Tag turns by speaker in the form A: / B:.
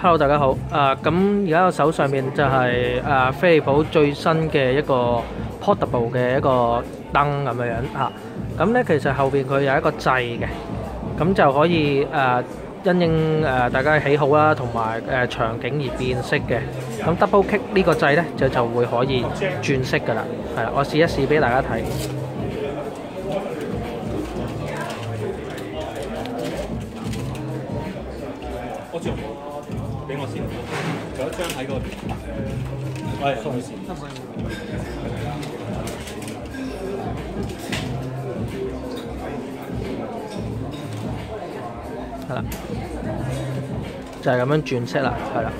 A: Hello，大家好。啊，咁而家我手上面就係、啊飛利浦最新嘅一個 portable 嘅一個燈咁樣樣嚇。咁、咧其實後邊佢有一個掣嘅，咁就可以誒、啊因應誒、大家嘅喜好啦，同埋誒場景而變色嘅。咁 double click 呢個掣咧就就會可以轉色㗎啦。係啦，我試一試俾大家睇。
B: 我仲俾我先，有一張喺嗰邊。係，送先。
A: 係啦，就係咁樣轉色啦，係啦。